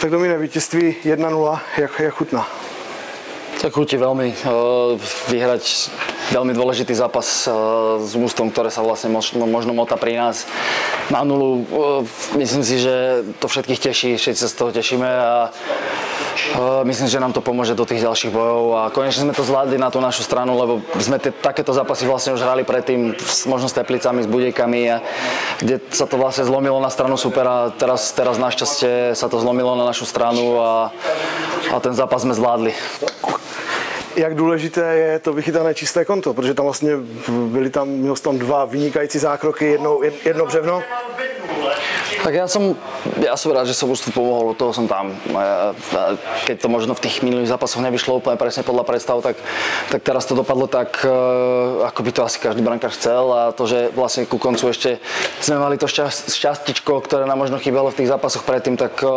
Tak Domine, vítězství 1-0, jak, jak chutná? Tak chutí veľmi. Vyhrať veľmi dôležitý zápas s mústvom, ktoré sa vlastne možno, možno mota pri nás na nulu. Myslím si, že to všetkých teší, všetci sa z toho tešíme a Myslím, že nám to pomôže do tých ďalších bojov a konečne sme to zvládli na tú našu stranu, lebo sme te, takéto zápasy vlastne už hrali predtým, možno s Teplicami, s Budejkami, a, kde sa to vlastne zlomilo na stranu supera. Teraz, teraz našťastie sa to zlomilo na našu stranu a, a ten zápas sme zvládli jak důležité je to vychytané čisté konto, protože tam vlastně byly tam, měl tam dva vynikající zákroky, jedno, jedno břevno. Tak ja som, ja som rád, že som ústvu pomohol, od toho som tam. Keď to možno v tých minulých zápasoch nevyšlo úplne presne podľa predstav, tak, tak teraz to dopadlo tak, e, ako by to asi každý brankár chcel a to, že vlastne ku koncu ešte sme mali to šťastičko, ktoré nám možno chýbalo v tých zápasoch predtým, tak e,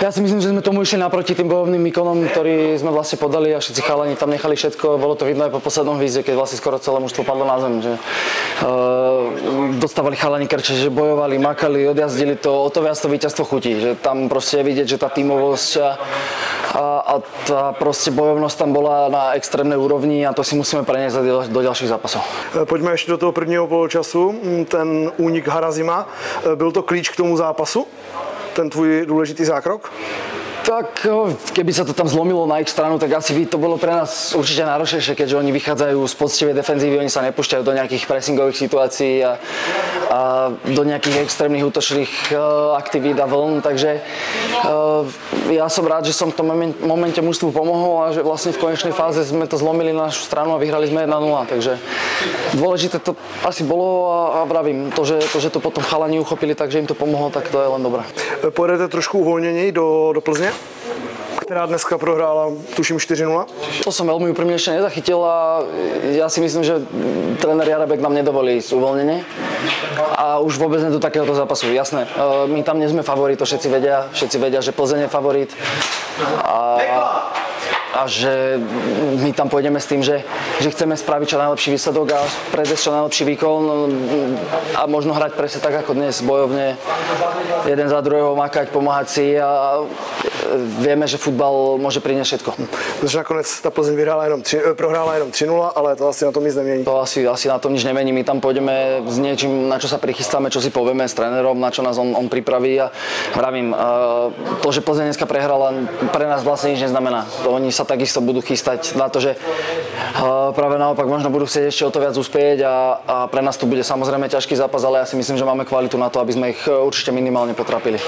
ja si myslím, že sme tomu išli naproti tým bojovným výkonom, ktorý sme vlastne podali a všetci chalani tam nechali všetko. Bolo to vidno aj po poslednom výzve, keď vlastne skoro celé mužstvo padlo na zem. Že, uh, dostávali chalani krče, že bojovali, makali, odjazdili to, o to viac to víťazstvo chutí. Že tam proste je vidieť, že tá tímovosť a, a, a tá proste bojovnosť tam bola na extrémnej úrovni a to si musíme preniesť do, do ďalších zápasov. E, Pojďme ještě do toho prvního poločasu. Ten únik Harazima, e, byl to klíč k tomu zápasu? Ten tvůj důležitý zákrok? Tak keby sa to tam zlomilo na ich stranu, tak asi by to bolo pre nás určite náročnejšie, keďže oni vychádzajú z poctivej defenzívy, oni sa nepúšťajú do nejakých pressingových situácií a, a do nejakých extrémnych útočných uh, aktivít a vln, takže uh, ja som rád, že som v tom momente mužstvu pomohol a že vlastne v konečnej fáze sme to zlomili na našu stranu a vyhrali sme 1-0, takže dôležité to asi bolo a, a vravím, to že, to, že to potom chalani uchopili, takže im to pomohlo, tak to je len dobré. Pojedete trošku uvoľnení do, do Plzně? Která dneska prohrála, tuším 4-0. To som veľmi úprimne ešte nezachytil a ja si myslím, že tréner Jarabek nám nedovolí uvoľnenie a už vôbec nie do takéhoto zápasu. Jasné, e, my tam nie sme favorit, to všetci vedia, všetci vedia, že Plzeň je favorit a a že my tam pôjdeme s tým, že, že chceme spraviť čo najlepší výsledok a predesť čo najlepší výkon a možno hrať presne tak ako dnes, bojovne, jeden za druhého makať, pomáhať si a vieme, že futbal môže priniesť všetko. Takže nakonec tá Plzeň vyhrála jenom 3, eh, prohrála jenom 3-0, ale to asi na tom nic nemení. To asi, asi na tom nič nemení. My tam pôjdeme s niečím, na čo sa prichystáme, čo si povieme s trénerom, na čo nás on, on pripraví a vravím, to, že Plzeň dneska prehrala, pre nás vlastne nič neznamená. To oni sa takisto budú chystať na to, že práve naopak možno budú chcieť ešte o to viac uspieť a, a pre nás tu bude samozrejme ťažký zápas, ale ja si myslím, že máme kvalitu na to, aby sme ich určite minimálne potrapili.